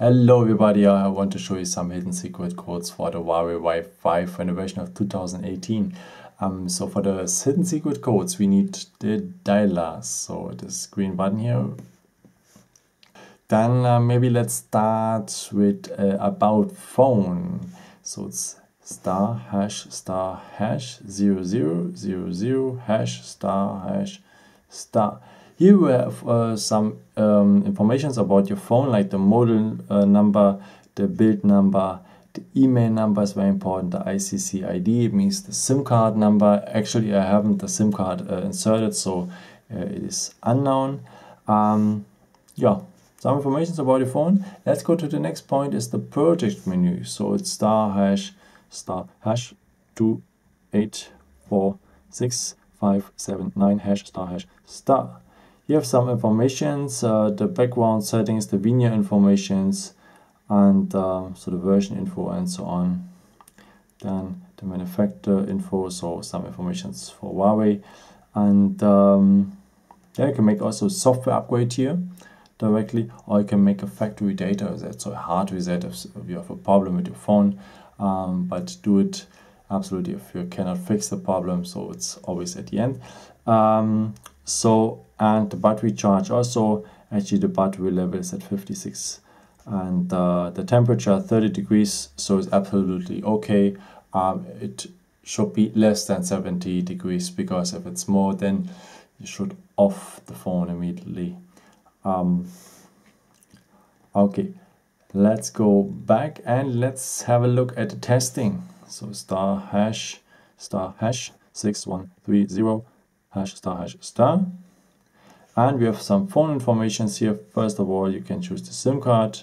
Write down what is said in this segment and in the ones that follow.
Hello everybody, I want to show you some hidden secret codes for the Huawei Y5 for the version of 2018. Um, so for the hidden secret codes we need the dialer, so this green button here. Then uh, maybe let's start with uh, about phone. So it's star hash star hash zero zero zero zero hash star hash star. Here we have uh, some um, informations about your phone, like the model uh, number, the build number, the IMEI number is very important, the ICC ID, means the SIM card number. Actually, I haven't the SIM card uh, inserted, so it is unknown. Um, yeah, some information about your phone. Let's go to the next point is the project menu. So it's star hash star hash two eight four six five seven nine hash star hash star. You have some informations, uh, the background settings, the VINIA informations, and uh, so the version info and so on. Then the manufacturer info, so some informations for Huawei. And um, yeah, you can make also software upgrade here directly, or you can make a factory data reset, so a hard reset if you have a problem with your phone. Um, but do it absolutely if you cannot fix the problem, so it's always at the end. Um, so and the battery charge also actually the battery level is at 56 and uh, the temperature 30 degrees so it's absolutely okay. Um, it should be less than 70 degrees because if it's more then you should off the phone immediately. Um, okay let's go back and let's have a look at the testing. So star hash star hash 6130 hash star hash star and we have some phone informations here. First of all, you can choose the SIM card.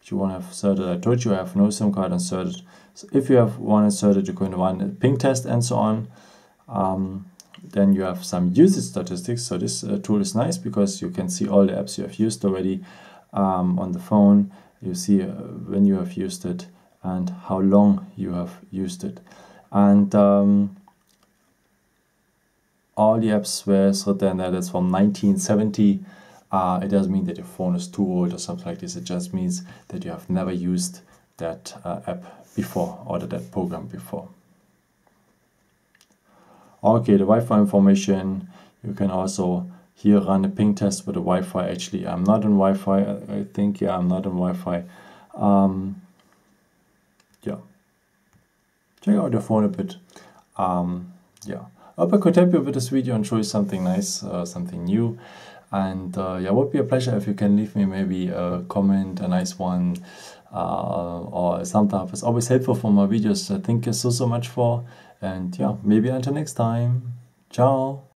If you want to have inserted, I told you I have no SIM card inserted. So if you have one inserted, you're going to run a ping test and so on. Um, then you have some usage statistics. So this uh, tool is nice because you can see all the apps you have used already um, on the phone. You see uh, when you have used it and how long you have used it. And um, all the apps were written that it's from 1970. Uh, it doesn't mean that your phone is too old or something like this. It just means that you have never used that uh, app before or that program before. Okay, the Wi-Fi information. You can also here run a ping test with the Wi-Fi. Actually, I'm not on Wi-Fi. I think, yeah, I'm not on Wi-Fi. Um, yeah. Check out your phone a bit. Um, yeah. Hope I could help you with this video and show you something nice, uh, something new. And uh, yeah, it would be a pleasure if you can leave me maybe a comment, a nice one, uh, or some. It's always helpful for my videos. thank you so, so much for. And yeah, maybe until next time. Ciao.